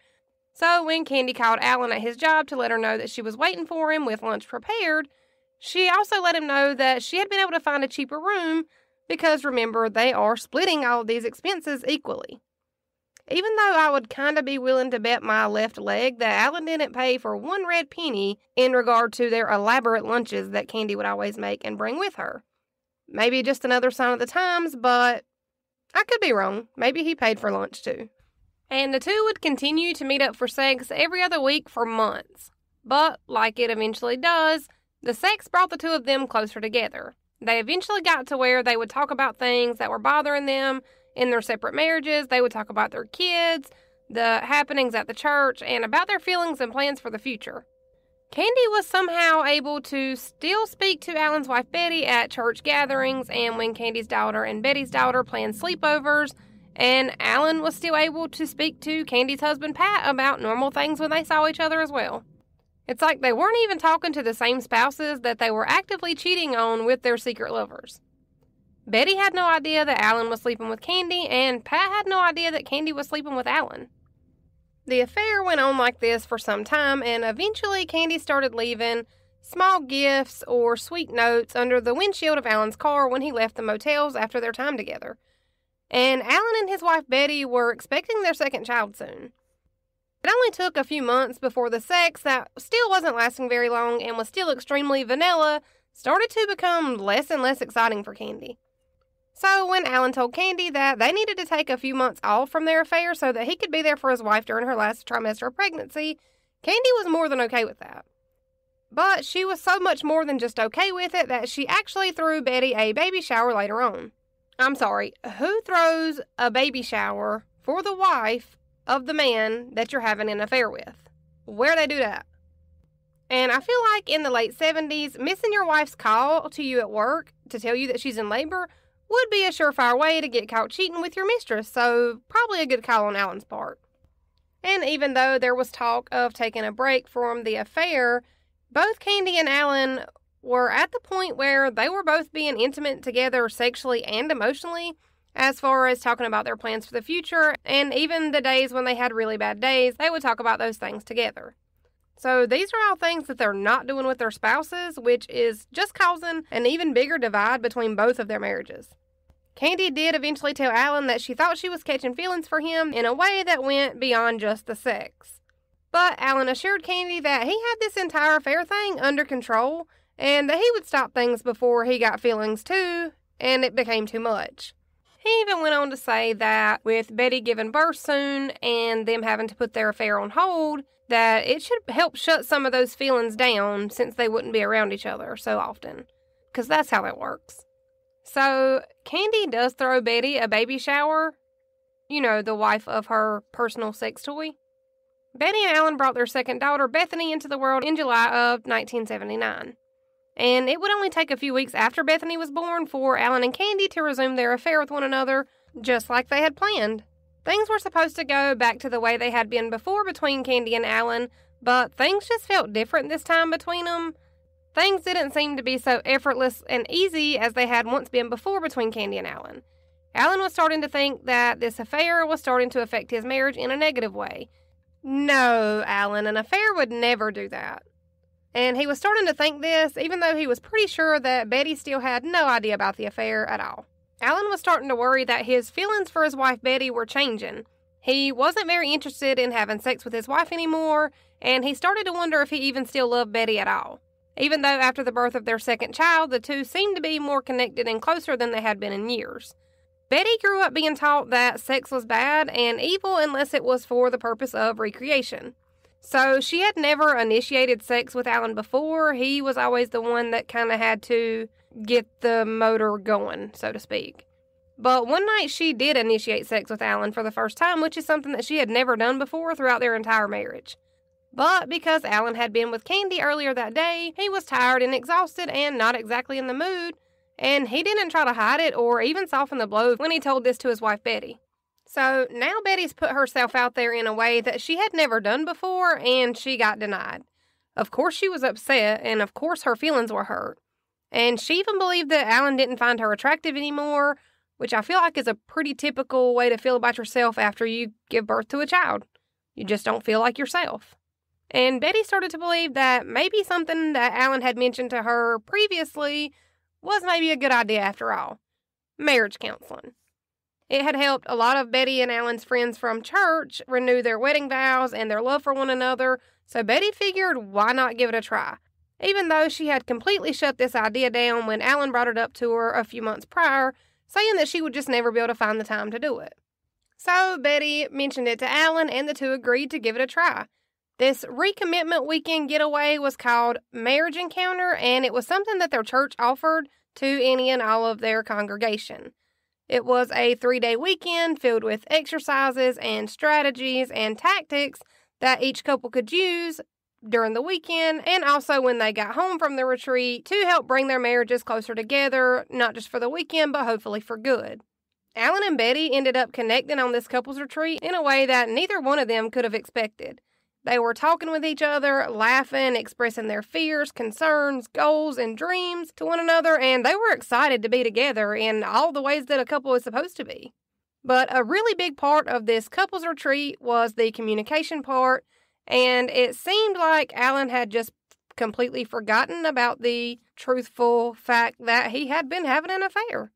So when Candy called Alan at his job to let her know that she was waiting for him with lunch prepared, she also let him know that she had been able to find a cheaper room because remember, they are splitting all these expenses equally. even though I would kind of be willing to bet my left leg that Alan didn't pay for one red penny in regard to their elaborate lunches that Candy would always make and bring with her. Maybe just another sign of the times, but I could be wrong. Maybe he paid for lunch too. And the two would continue to meet up for sex every other week for months. But, like it eventually does, the sex brought the two of them closer together. They eventually got to where they would talk about things that were bothering them in their separate marriages. They would talk about their kids, the happenings at the church, and about their feelings and plans for the future. Candy was somehow able to still speak to Alan's wife Betty at church gatherings and when Candy's daughter and Betty's daughter planned sleepovers, and Alan was still able to speak to Candy's husband Pat about normal things when they saw each other as well. It's like they weren't even talking to the same spouses that they were actively cheating on with their secret lovers. Betty had no idea that Alan was sleeping with Candy, and Pat had no idea that Candy was sleeping with Alan. The affair went on like this for some time, and eventually Candy started leaving small gifts or sweet notes under the windshield of Alan's car when he left the motels after their time together. And Alan and his wife Betty were expecting their second child soon. It only took a few months before the sex, that still wasn't lasting very long and was still extremely vanilla, started to become less and less exciting for Candy. So, when Alan told Candy that they needed to take a few months off from their affair so that he could be there for his wife during her last trimester of pregnancy, Candy was more than okay with that. But she was so much more than just okay with it that she actually threw Betty a baby shower later on. I'm sorry, who throws a baby shower for the wife of the man that you're having an affair with. Where they do that? And I feel like in the late 70s, missing your wife's call to you at work to tell you that she's in labor would be a surefire way to get caught cheating with your mistress, so probably a good call on Alan's part. And even though there was talk of taking a break from the affair, both Candy and Alan were at the point where they were both being intimate together sexually and emotionally as far as talking about their plans for the future, and even the days when they had really bad days, they would talk about those things together. So these are all things that they're not doing with their spouses, which is just causing an even bigger divide between both of their marriages. Candy did eventually tell Alan that she thought she was catching feelings for him in a way that went beyond just the sex. But Alan assured Candy that he had this entire affair thing under control and that he would stop things before he got feelings too, and it became too much. He even went on to say that with Betty giving birth soon and them having to put their affair on hold, that it should help shut some of those feelings down since they wouldn't be around each other so often. Because that's how that works. So, Candy does throw Betty a baby shower. You know, the wife of her personal sex toy. Betty and Alan brought their second daughter, Bethany, into the world in July of 1979 and it would only take a few weeks after Bethany was born for Alan and Candy to resume their affair with one another, just like they had planned. Things were supposed to go back to the way they had been before between Candy and Alan, but things just felt different this time between them. Things didn't seem to be so effortless and easy as they had once been before between Candy and Alan. Alan was starting to think that this affair was starting to affect his marriage in a negative way. No, Alan, an affair would never do that. And he was starting to think this, even though he was pretty sure that Betty still had no idea about the affair at all. Alan was starting to worry that his feelings for his wife Betty were changing. He wasn't very interested in having sex with his wife anymore, and he started to wonder if he even still loved Betty at all. Even though after the birth of their second child, the two seemed to be more connected and closer than they had been in years. Betty grew up being taught that sex was bad and evil unless it was for the purpose of recreation. So she had never initiated sex with Alan before. He was always the one that kind of had to get the motor going, so to speak. But one night she did initiate sex with Alan for the first time, which is something that she had never done before throughout their entire marriage. But because Alan had been with Candy earlier that day, he was tired and exhausted and not exactly in the mood, and he didn't try to hide it or even soften the blow when he told this to his wife Betty. So now Betty's put herself out there in a way that she had never done before, and she got denied. Of course, she was upset, and of course, her feelings were hurt. And she even believed that Alan didn't find her attractive anymore, which I feel like is a pretty typical way to feel about yourself after you give birth to a child. You just don't feel like yourself. And Betty started to believe that maybe something that Alan had mentioned to her previously was maybe a good idea after all marriage counseling. It had helped a lot of Betty and Alan's friends from church renew their wedding vows and their love for one another, so Betty figured why not give it a try? Even though she had completely shut this idea down when Alan brought it up to her a few months prior, saying that she would just never be able to find the time to do it. So Betty mentioned it to Alan, and the two agreed to give it a try. This recommitment weekend getaway was called Marriage Encounter, and it was something that their church offered to any and all of their congregation. It was a three day weekend filled with exercises and strategies and tactics that each couple could use during the weekend and also when they got home from the retreat to help bring their marriages closer together, not just for the weekend, but hopefully for good. Alan and Betty ended up connecting on this couples retreat in a way that neither one of them could have expected. They were talking with each other, laughing, expressing their fears, concerns, goals, and dreams to one another, and they were excited to be together in all the ways that a couple is supposed to be. But a really big part of this couples retreat was the communication part, and it seemed like Alan had just completely forgotten about the truthful fact that he had been having an affair.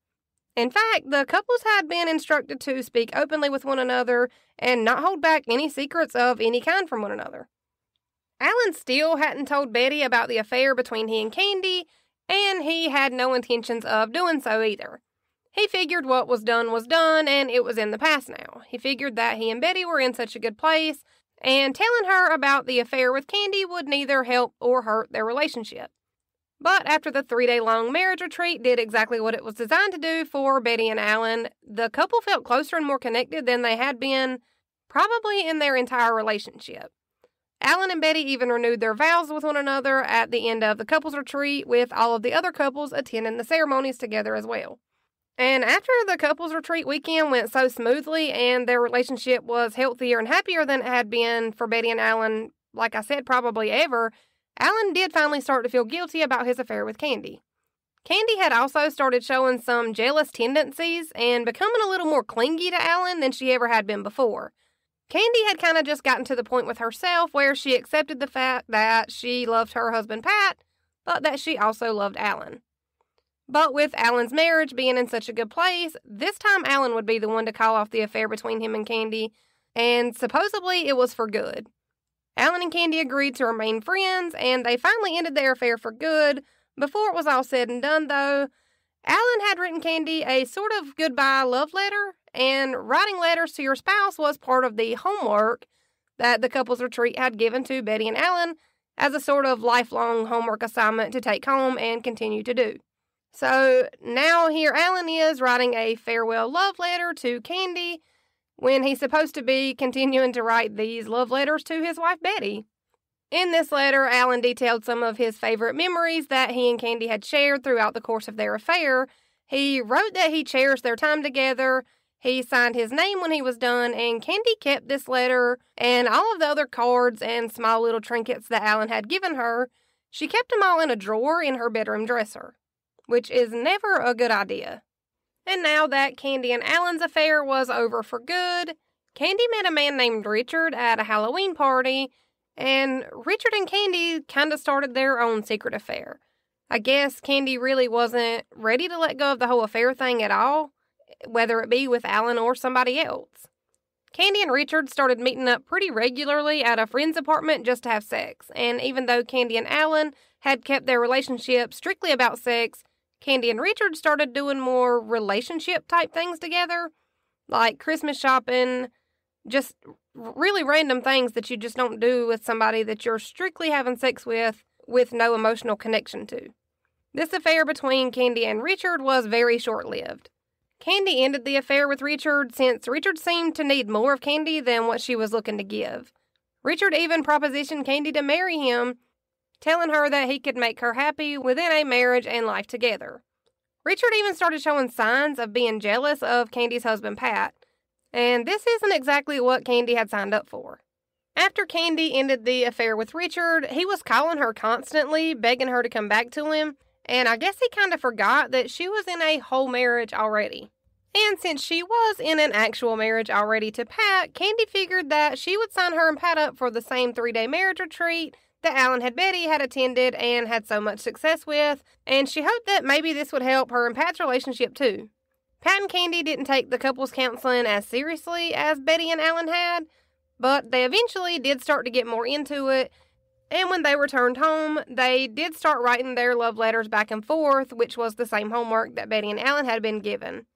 In fact, the couples had been instructed to speak openly with one another and not hold back any secrets of any kind from one another. Alan still hadn't told Betty about the affair between he and Candy, and he had no intentions of doing so either. He figured what was done was done and it was in the past now. He figured that he and Betty were in such a good place, and telling her about the affair with Candy would neither help or hurt their relationship. But after the three day long marriage retreat did exactly what it was designed to do for Betty and Alan, the couple felt closer and more connected than they had been probably in their entire relationship. Alan and Betty even renewed their vows with one another at the end of the couples retreat, with all of the other couples attending the ceremonies together as well. And after the couples retreat weekend went so smoothly and their relationship was healthier and happier than it had been for Betty and Alan, like I said, probably ever, Alan did finally start to feel guilty about his affair with Candy. Candy had also started showing some jealous tendencies and becoming a little more clingy to Alan than she ever had been before. Candy had kind of just gotten to the point with herself where she accepted the fact that she loved her husband Pat, but that she also loved Alan. But with Alan's marriage being in such a good place, this time Alan would be the one to call off the affair between him and Candy, and supposedly it was for good. Alan and Candy agreed to remain friends, and they finally ended their affair for good. Before it was all said and done, though, Alan had written Candy a sort of goodbye love letter, and writing letters to your spouse was part of the homework that the couples retreat had given to Betty and Alan as a sort of lifelong homework assignment to take home and continue to do. So now here Alan is writing a farewell love letter to Candy when he's supposed to be continuing to write these love letters to his wife Betty. In this letter, Alan detailed some of his favorite memories that he and Candy had shared throughout the course of their affair. He wrote that he cherished their time together. He signed his name when he was done, and Candy kept this letter and all of the other cards and small little trinkets that Alan had given her. She kept them all in a drawer in her bedroom dresser, which is never a good idea. And now that Candy and Alan's affair was over for good, Candy met a man named Richard at a Halloween party, and Richard and Candy kind of started their own secret affair. I guess Candy really wasn't ready to let go of the whole affair thing at all, whether it be with Alan or somebody else. Candy and Richard started meeting up pretty regularly at a friend's apartment just to have sex, and even though Candy and Alan had kept their relationship strictly about sex, Candy and Richard started doing more relationship type things together, like Christmas shopping, just really random things that you just don't do with somebody that you're strictly having sex with with no emotional connection to. This affair between Candy and Richard was very short lived. Candy ended the affair with Richard since Richard seemed to need more of Candy than what she was looking to give. Richard even propositioned Candy to marry him telling her that he could make her happy within a marriage and life together. Richard even started showing signs of being jealous of Candy's husband, Pat, and this isn't exactly what Candy had signed up for. After Candy ended the affair with Richard, he was calling her constantly, begging her to come back to him, and I guess he kind of forgot that she was in a whole marriage already. And since she was in an actual marriage already to Pat, Candy figured that she would sign her and Pat up for the same three day marriage retreat that Alan had Betty had attended and had so much success with, and she hoped that maybe this would help her and Pat's relationship too. Pat and Candy didn't take the couples counseling as seriously as Betty and Alan had, but they eventually did start to get more into it. And when they returned home, they did start writing their love letters back and forth, which was the same homework that Betty and Alan had been given.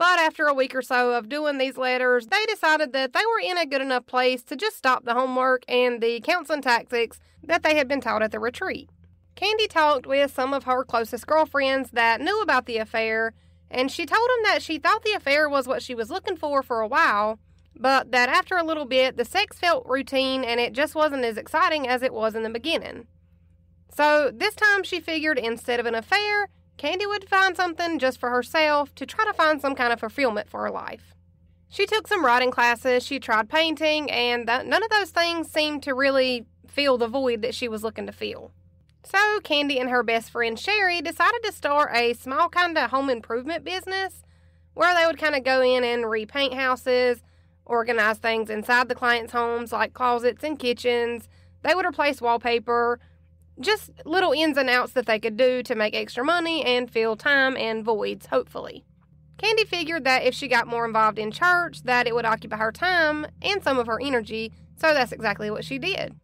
But after a week or so of doing these letters, they decided that they were in a good enough place to just stop the homework and the counseling tactics that they had been taught at the retreat. Candy talked with some of her closest girlfriends that knew about the affair, and she told them that she thought the affair was what she was looking for for a while, but that after a little bit, the sex felt routine and it just wasn't as exciting as it was in the beginning. So this time she figured instead of an affair, Candy would find something just for herself to try to find some kind of fulfillment for her life. She took some writing classes, she tried painting, and th- none of those things seemed to really fill the void that she was looking to fill. So, Candy and her best friend Sherry decided to start a small kind of home improvement business where they would kind of go in and repaint houses, organize things inside the clients' homes like closets and kitchens. They would replace wallpaper, just little ins and outs that they could do to make extra money and fill time and voids, hopefully. Candy figured that if she got more involved in church, that it would occupy her time and some of her energy, so that's exactly what she did.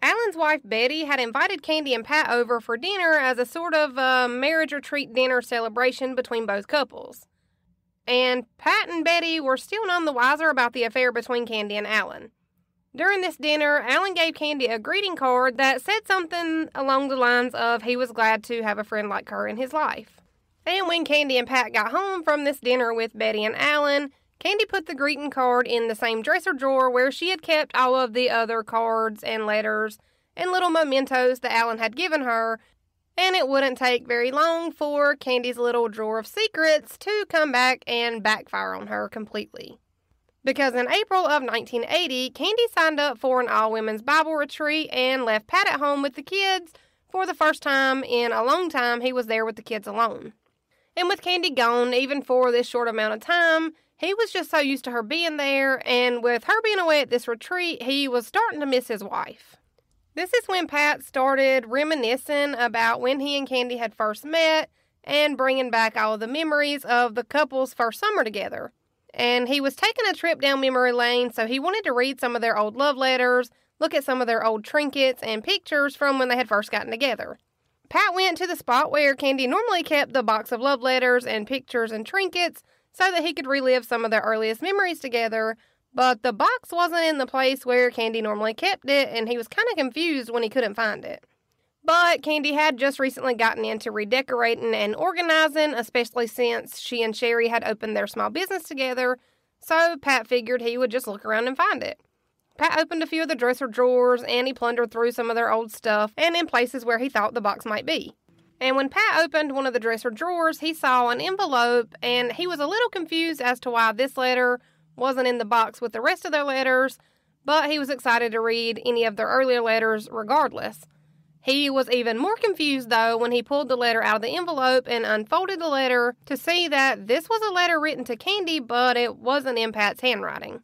Alan's wife Betty had invited Candy and Pat over for dinner as a sort of uh, marriage retreat dinner celebration between both couples. And Pat and Betty were still none the wiser about the affair between Candy and Alan. During this dinner, Alan gave Candy a greeting card that said something along the lines of he was glad to have a friend like her in his life. And when Candy and Pat got home from this dinner with Betty and Alan, Candy put the greeting card in the same dresser drawer where she had kept all of the other cards and letters and little mementos that Alan had given her, and it wouldn't take very long for Candy's little drawer of secrets to come back and backfire on her completely. Because in April of 1980, Candy signed up for an all women's Bible retreat and left Pat at home with the kids. For the first time in a long time, he was there with the kids alone. And with Candy gone, even for this short amount of time, he was just so used to her being there, and with her being away at this retreat, he was starting to miss his wife. This is when Pat started reminiscing about when he and Candy had first met and bringing back all the memories of the couple's first summer together. And he was taking a trip down memory lane, so he wanted to read some of their old love letters, look at some of their old trinkets and pictures from when they had first gotten together. Pat went to the spot where Candy normally kept the box of love letters and pictures and trinkets so that he could relive some of their earliest memories together. But the box wasn't in the place where Candy normally kept it, and he was kind of confused when he couldn't find it. But Candy had just recently gotten into redecorating and organizing, especially since she and Sherry had opened their small business together, so Pat figured he would just look around and find it. Pat opened a few of the dresser drawers and he plundered through some of their old stuff and in places where he thought the box might be. And when Pat opened one of the dresser drawers, he saw an envelope and he was a little confused as to why this letter wasn't in the box with the rest of their letters, but he was excited to read any of their earlier letters regardless. He was even more confused though when he pulled the letter out of the envelope and unfolded the letter to see that this was a letter written to Candy, but it wasn't in Pat's handwriting.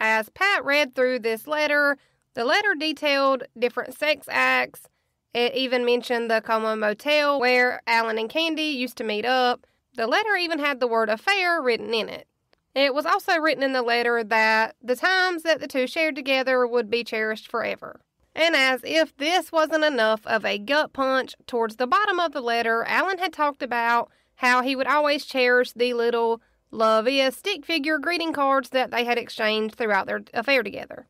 As Pat read through this letter, the letter detailed different sex acts it even mentioned the Como Motel where Alan and Candy used to meet up. The letter even had the word affair written in it. It was also written in the letter that the times that the two shared together would be cherished forever. And as if this wasn't enough of a gut punch, towards the bottom of the letter, Alan had talked about how he would always cherish the little love is stick figure greeting cards that they had exchanged throughout their affair together.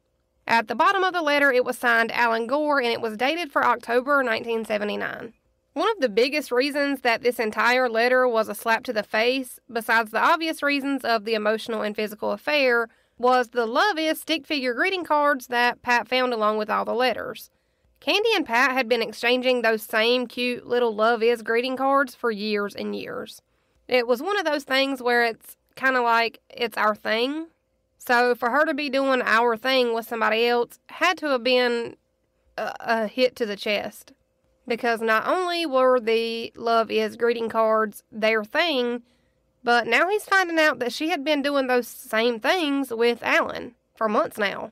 At the bottom of the letter, it was signed Alan Gore and it was dated for October 1979. One of the biggest reasons that this entire letter was a slap to the face, besides the obvious reasons of the emotional and physical affair, was the love is stick figure greeting cards that Pat found along with all the letters. Candy and Pat had been exchanging those same cute little love is greeting cards for years and years. It was one of those things where it's kind of like it's our thing. So for her to be doing our thing with somebody else had to have been a, a hit to the chest. Because not only were the love is greeting cards their thing, but now he's finding out that she had been doing those same things with Alan for months now.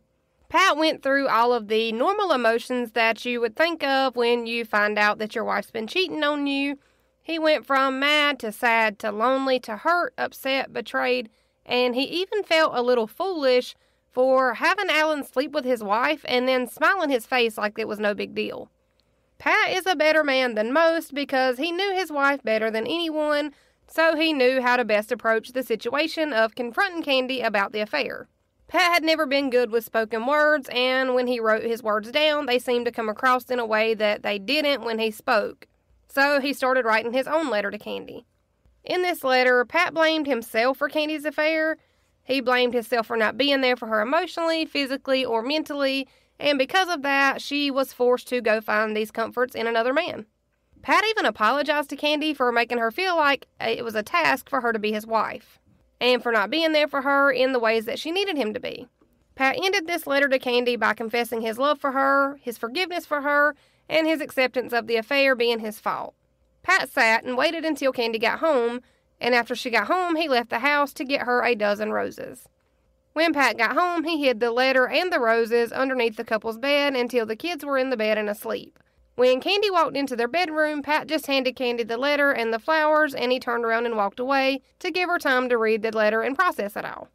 Pat went through all of the normal emotions that you would think of when you find out that your wife's been cheating on you. He went from mad to sad to lonely to hurt, upset, betrayed, and he even felt a little foolish for having Alan sleep with his wife and then smile in his face like it was no big deal. Pat is a better man than most because he knew his wife better than anyone, so he knew how to best approach the situation of confronting Candy about the affair. Pat had never been good with spoken words, and when he wrote his words down, they seemed to come across in a way that they didn't when he spoke. So he started writing his own letter to Candy. In this letter, Pat blamed himself for Candy's affair. He blamed himself for not being there for her emotionally, physically, or mentally, and because of that, she was forced to go find these comforts in another man. Pat even apologized to Candy for making her feel like it was a task for her to be his wife, and for not being there for her in the ways that she needed him to be. Pat ended this letter to Candy by confessing his love for her, his forgiveness for her, and his acceptance of the affair being his fault. Pat sat and waited until Candy got home, and after she got home, he left the house to get her a dozen roses. When Pat got home, he hid the letter and the roses underneath the couple's bed until the kids were in the bed and asleep. When Candy walked into their bedroom, Pat just handed Candy the letter and the flowers, and he turned around and walked away to give her time to read the letter and process it all.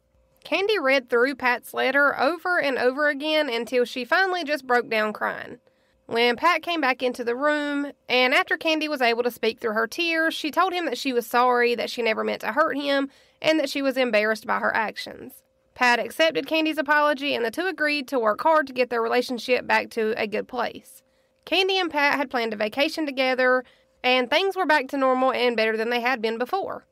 Candy read through Pat's letter over and over again until she finally just broke down crying. When Pat came back into the room, and after Candy was able to speak through her tears, she told him that she was sorry, that she never meant to hurt him, and that she was embarrassed by her actions. Pat accepted Candy's apology, and the two agreed to work hard to get their relationship back to a good place. Candy and Pat had planned a vacation together, and things were back to normal and better than they had been before.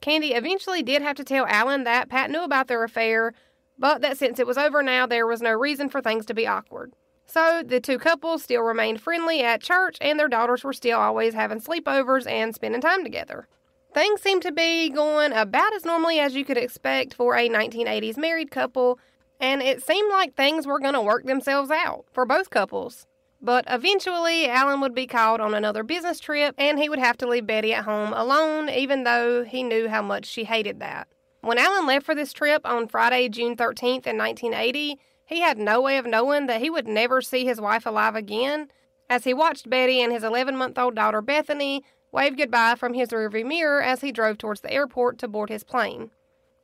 Candy eventually did have to tell Alan that Pat knew about their affair, but that since it was over now, there was no reason for things to be awkward. So the two couples still remained friendly at church, and their daughters were still always having sleepovers and spending time together. Things seemed to be going about as normally as you could expect for a 1980s married couple, and it seemed like things were going to work themselves out for both couples. But eventually, Alan would be called on another business trip, and he would have to leave Betty at home alone, even though he knew how much she hated that. When Alan left for this trip on Friday, June 13th in 1980, he had no way of knowing that he would never see his wife alive again. As he watched Betty and his 11 month old daughter Bethany wave goodbye from his rearview mirror as he drove towards the airport to board his plane.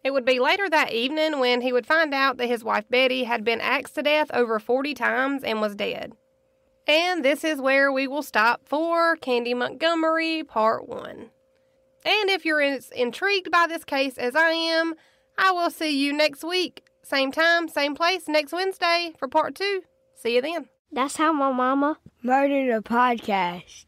It would be later that evening when he would find out that his wife Betty had been axed to death over 40 times and was dead. And this is where we will stop for Candy Montgomery Part 1. And if you're as intrigued by this case as I am, I will see you next week, same time, same place, next Wednesday for Part 2. See you then. That's how my Momma murdered a podcast.